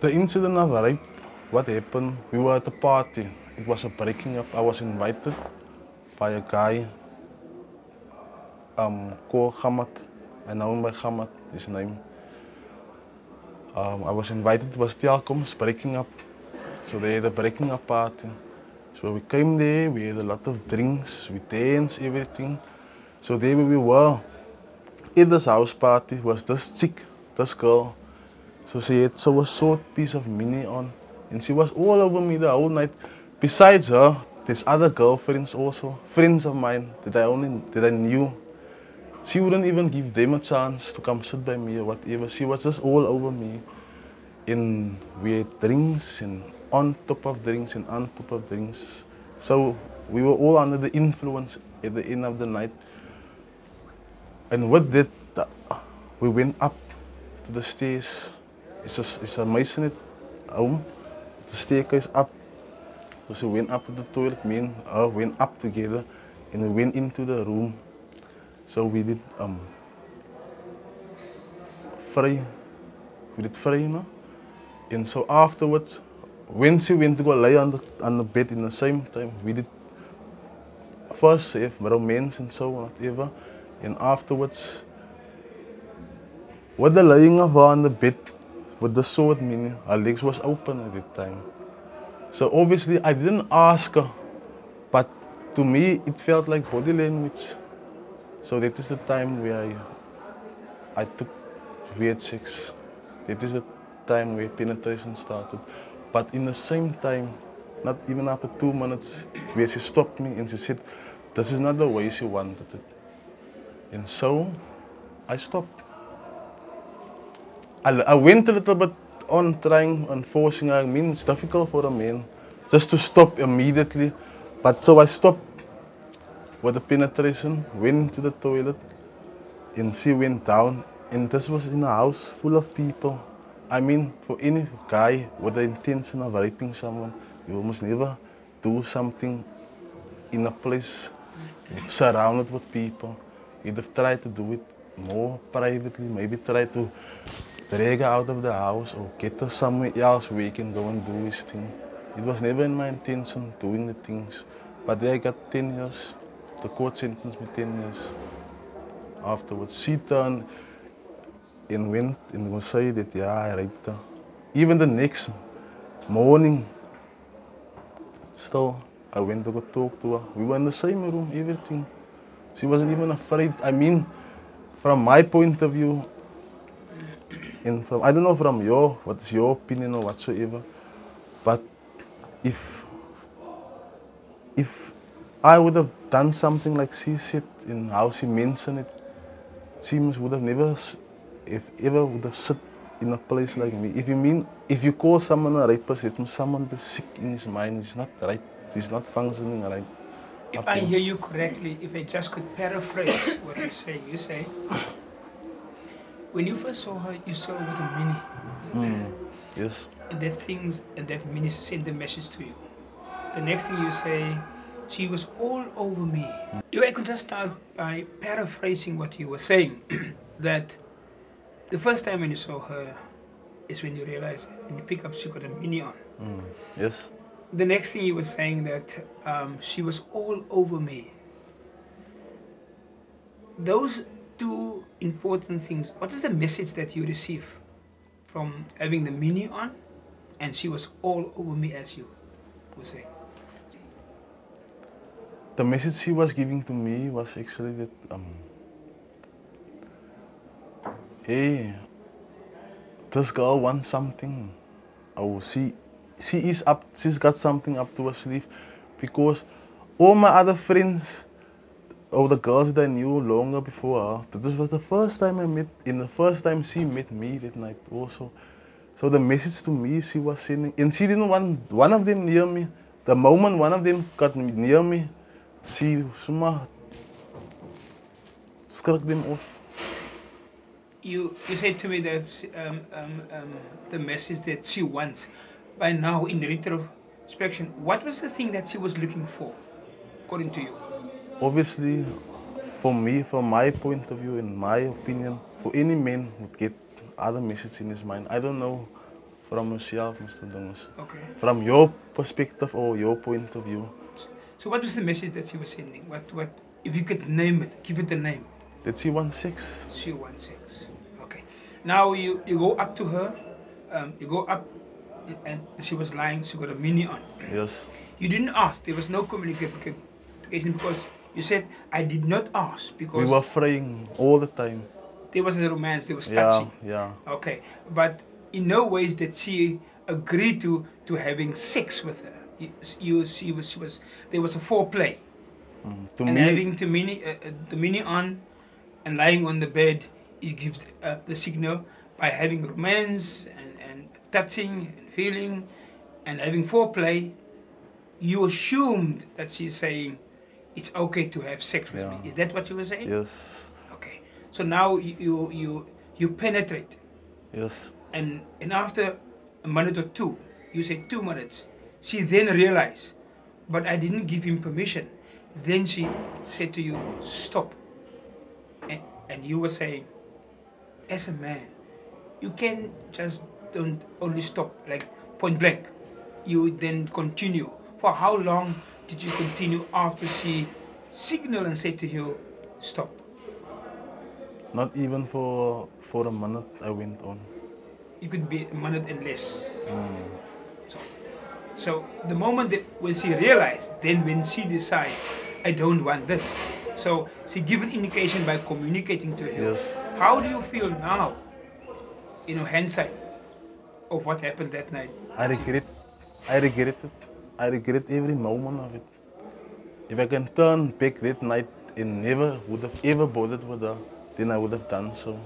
The incident of rape, what happened, we were at a party. It was a breaking up. I was invited by a guy um, called Hamad. I know him by Hamad, his name. Um, I was invited, it was Telkom's breaking up. So they had a breaking up party. So we came there, we had a lot of drinks, we danced, everything. So there we were. In this house party was this chick, this girl. So she had so a short piece of mini on. And she was all over me the whole night. Besides her, there's other girlfriends also, friends of mine that I only that I knew. She wouldn't even give them a chance to come sit by me or whatever. She was just all over me. And we had drinks and on top of drinks and on top of drinks. So we were all under the influence at the end of the night. And with that, we went up to the stairs. It's a, it's a masonite home. The staircase up. So we went up to the toilet, me and her went up together and we went into the room. So we did um fry. We did fry, you know. And so afterwards, when she went to go lay on the on the bed in the same time, we did first have romance and so on, whatever. And afterwards, with the laying of her on the bed, with the sword meaning her legs was open at that time. So obviously I didn't ask her, but to me it felt like body language. So that is the time where I, I took weird sex. That is the time where penetration started. But in the same time, not even after two minutes, where she stopped me and she said, this is not the way she wanted it. And so I stopped. I, went a little bit on trying and forcing her. I mean, it's difficult for a man just to stop immediately. But so I stopped with the penetration, went to the toilet, and she went down. And this was in a house full of people. I mean, for any guy with the intention of raping someone, you almost never do something in a place surrounded with people. You'd have tried to do it more privately, maybe try to drag out of the house or get her somewhere else where he can go and do his thing. It was never in my intention doing the things. But there I got 10 years. The court sentenced me 10 years. Afterwards, she turned and went and was say that, yeah, I raped her. Even the next morning, still, I went to go talk to her. We were in the same room, everything. She wasn't even afraid. I mean, from my point of view, from I don't know from your what's your opinion or whatsoever, but if if I would have done something like she said in how she mentioned it, must would have never, if ever would have sit in a place like me. If you mean if you call someone a rapist, it means someone that's sick in his mind. He's not right. He's not functioning right. If I hear you correctly, if I just could paraphrase what you're saying, you say, when you first saw her, you saw her with a mini, Mm. Yes. and that things and that mini sent a message to you. The next thing you say, she was all over me. You I could just start by paraphrasing what you were saying, that the first time when you saw her is when you realize when you pick up she got a mini on. Mm. Yes. The next thing you were saying that um, she was all over me. Those two important things. What is the message that you receive from having the mini on, and she was all over me, as you were saying? The message she was giving to me was actually that um, hey, this girl wants something. Oh, she she is up. She's got something up to her sleeve, because all my other friends, or the girls that I knew longer before her, this was the first time I met, in the first time she met me that night also. So the message to me she was sending, and she didn't want one of them near me. The moment one of them got near me, she somewhat skirked them off. You you said to me that um, um, um, the message that she wants. By now, in the retrospection, what was the thing that she was looking for, according to you? Obviously, for me, from my point of view, in my opinion, for any man would get other messages in his mind. I don't know from yourself, Mr. Dungus. Okay. From your perspective or your point of view. So what was the message that she was sending? What what if you could name it, give it a name. Did she want sex? She wants sex. Okay. Now you, you go up to her, um, you go up and she was lying, she got a mini on. Yes. You didn't ask, there was no communication because you said I did not ask because. We were praying all the time. there was a romance, there was touching. yeah. yeah. Okay. But in no ways did she agree to, to having sex with her. You, you she was she was there was a foreplay. Mm. To and me, having the mini, uh, uh, the mini on and lying on the bed is gives uh, the signal by having romance and, and touching and feeling and having foreplay you assumed that she's saying it's okay to have sex with Yeah. me. Is that what you were saying? Yes, okay. So now you you you, penetrate. Yes, and and after a minute or two you say two minutes she then realized but i didn't give him permission. Then she said to you stop. And, and you were saying as a man you can just don't only stop like point blank. You then continue. For how long did you continue after she signaled and said to you stop not even for for a minute I went on. it could be a minute and less Mm. So, so the moment that when she realized, then when she decide, I don't want this. So she give an indication by communicating to her. Yes. How do you feel now, you know, hindsight of what happened that night? I regret, I regret it. I regret every moment of it. If I can turn back that night and never would have ever bothered with her, then I would have done so.